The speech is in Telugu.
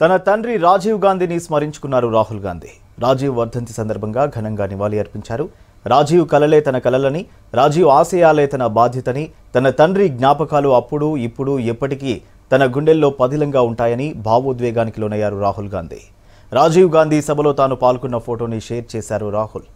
తన తండ్రి రాజీవ్ గాంధీని స్మరించుకున్నారు రాహుల్ గాంధీ. రాజీవ్ వర్ధంతి సందర్భంగా ఘనంగా నివాళి అర్పించారు. రాజీవ్ కలలే తన కలలని రాజీవ్ ఆశయాలే తన బాధ్యతని తన తండ్రి జ్ఞాపకాలు అప్పుడు ఇప్పుడు ఎప్పటికీ తన గుండెల్లో పదిలంగా ఉంటాయని భావోద్వేగానికి లోనయ్యారు రాహుల్ గాంధీ. రాజీవ్ గాంధీ సభలో తాను పాల్గొన్న ఫోటోని షేర్ చేశారు రాహుల్.